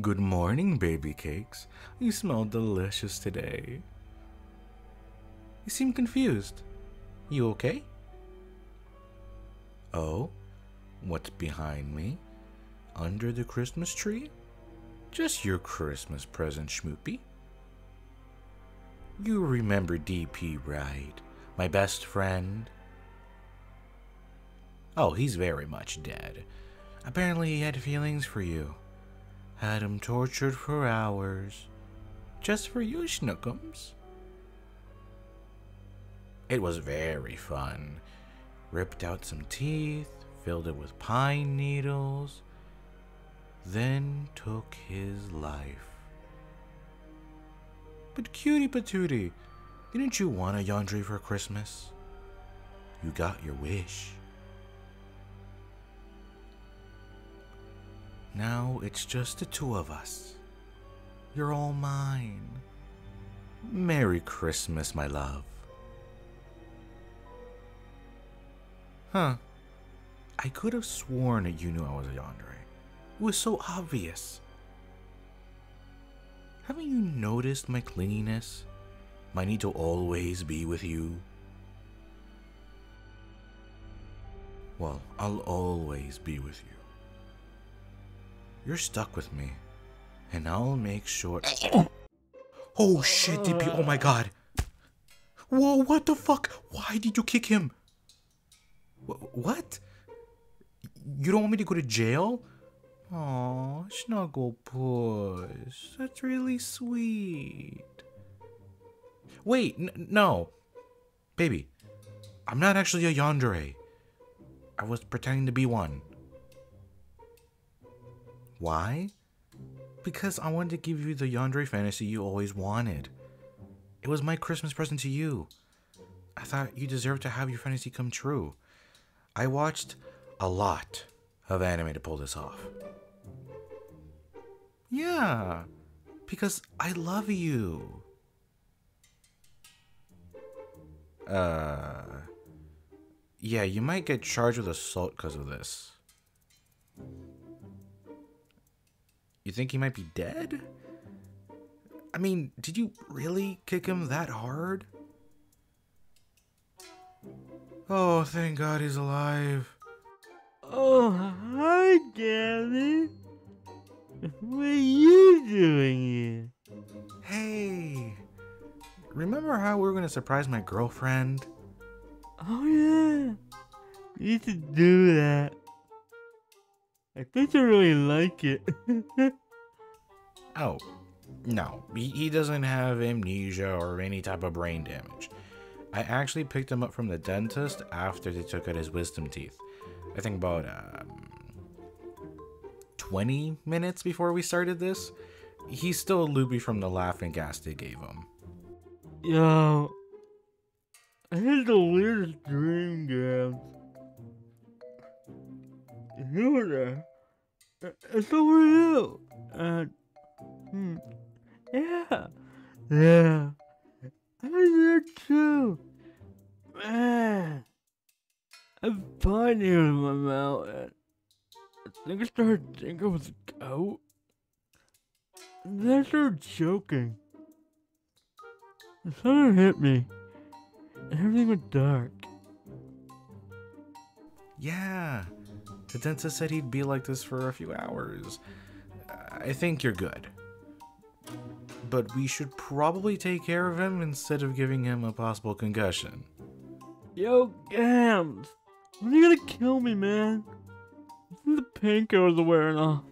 Good morning, baby cakes. You smell delicious today. You seem confused. You okay? Oh? What's behind me? Under the Christmas tree? Just your Christmas present, Schmoopy. You remember DP, right? My best friend? Oh, he's very much dead. Apparently he had feelings for you. Had him tortured for hours. Just for you, Schnookums. It was very fun. Ripped out some teeth, filled it with pine needles, then took his life. But cutie patootie, didn't you want a Yandere for Christmas? You got your wish. Now it's just the two of us. You're all mine. Merry Christmas, my love. Huh. I could have sworn that you knew I was a Yandere. It was so obvious. Haven't you noticed my clinginess? My need to always be with you? Well, I'll always be with you. You're stuck with me, and I'll make sure. oh shit, DP! Oh my god! Whoa, what the fuck? Why did you kick him? Wh- what? You don't want me to go to jail? Aw, snuggle puss. That's really sweet. Wait, n- no. Baby, I'm not actually a yandere. I was pretending to be one. Why? Because I wanted to give you the yandere fantasy you always wanted. It was my Christmas present to you. I thought you deserved to have your fantasy come true. I watched a lot of anime to pull this off. Yeah, because I love you. Uh, yeah, you might get charged with assault because of this. You think he might be dead? I mean, did you really kick him that hard? Oh, thank God he's alive. Oh, hi, Gabby. What are you doing here? Hey, remember how we were gonna surprise my girlfriend? Oh, yeah. You should do that. I think I really like it. Oh, no, he, he doesn't have amnesia or any type of brain damage. I actually picked him up from the dentist after they took out his wisdom teeth. I think about um, 20 minutes before we started this. He's still a loopy from the laughing gas they gave him. Yo, I had the weirdest dream, Gabs. You were there. Uh, It's over you. And, hmm, yeah, yeah. I was there too. Man, I needles in my mouth. And I think I started thinking it was a goat. And then I started choking. The sun hit me, and everything went dark. Yeah, the dentist said he'd be like this for a few hours. I think you're good. But we should probably take care of him instead of giving him a possible concussion. Yo, Gams! When are you gonna kill me, man? The painkillers are wearing off.